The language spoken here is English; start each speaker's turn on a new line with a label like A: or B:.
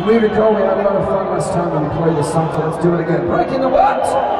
A: And we recall we had a lot of fun last time and we played this song, so let's do it again. Breaking the what?